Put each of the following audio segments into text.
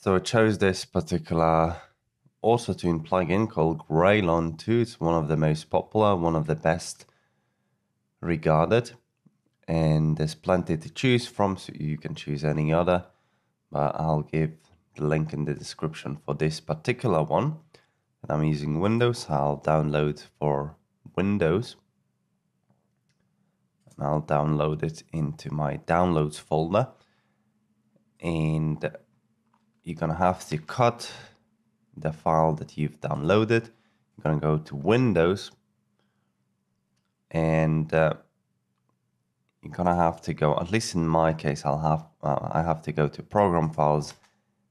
So I chose this particular auto-tune plugin called Graillon 2. It's one of the most popular, one of the best regarded. And there's plenty to choose from, so you can choose any other. But I'll give the link in the description for this particular one. And I'm using Windows. I'll download for Windows. And I'll download it into my downloads folder. And you're gonna have to cut the file that you've downloaded. You're gonna go to Windows and uh, you're gonna have to go, at least in my case, I'll have, uh, I have to go to program files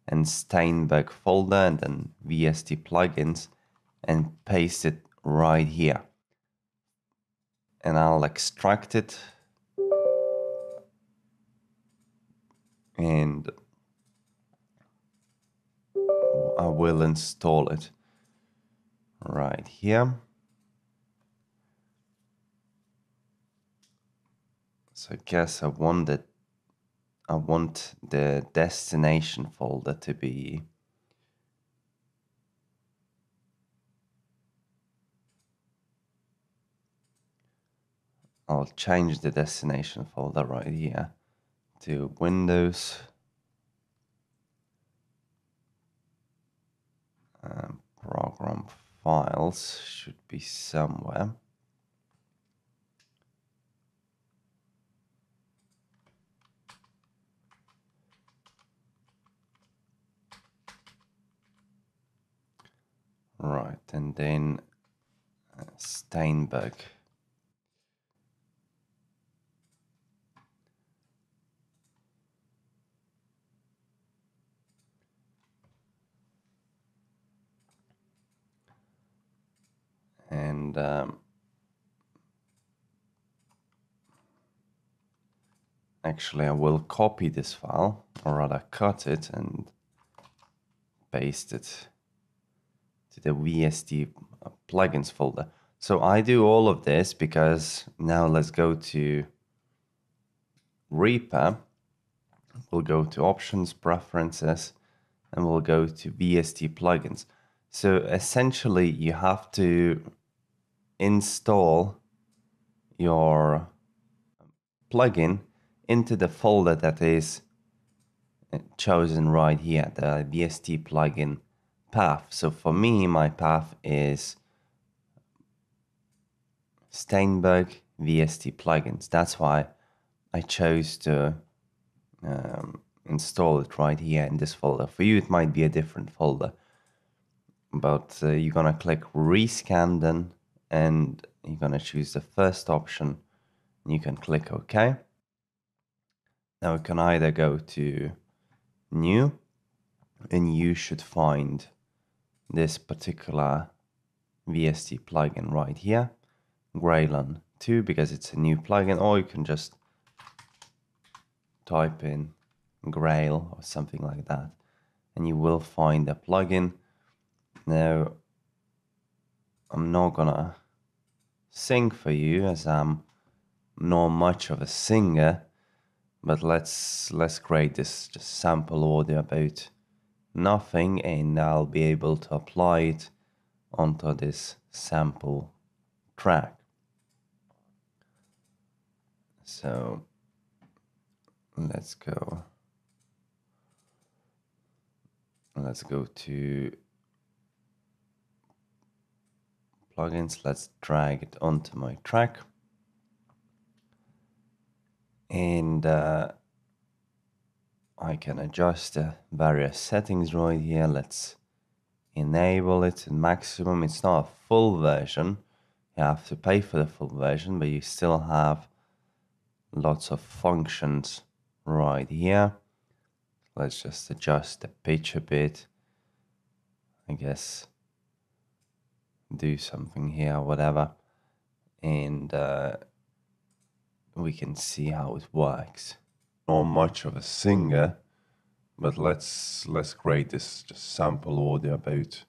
and Steinberg folder and then VST plugins and paste it right here. And I'll extract it and will install it right here. So I guess I want it, I want the destination folder to be I'll change the destination folder right here to Windows um, program files should be somewhere. Right, and then uh, Steinberg. And um, actually I will copy this file or rather cut it and paste it to the VST plugins folder. So I do all of this because now let's go to Reaper. We'll go to options, preferences, and we'll go to VST plugins. So essentially you have to install your plugin into the folder that is uh, chosen right here, the VST plugin path. So for me, my path is Steinberg VST plugins. That's why I chose to um, install it right here in this folder. For you, it might be a different folder, but uh, you're gonna click rescan then and you're going to choose the first option and you can click OK. Now we can either go to new and you should find this particular VST plugin right here, Graillon 2 because it's a new plugin or you can just type in Grail or something like that and you will find a plugin. Now I'm not gonna sing for you as I'm not much of a singer, but let's let's create this just sample audio about nothing and I'll be able to apply it onto this sample track. So let's go. Let's go to plugins. Let's drag it onto my track. And uh, I can adjust the various settings right here. Let's enable it in maximum. It's not a full version. You have to pay for the full version, but you still have lots of functions right here. Let's just adjust the pitch a bit. I guess do something here, whatever, and uh, we can see how it works. Not much of a singer, but let's let's create this just sample audio about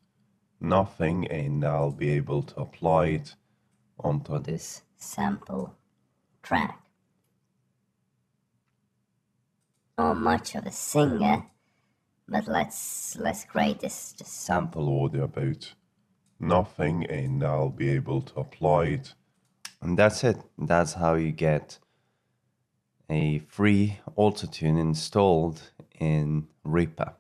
nothing, and I'll be able to apply it onto this sample track. Not much of a singer, but let's let's create this just sample. sample audio about nothing and I'll be able to apply it. And that's it. That's how you get a free autotune installed in Reaper.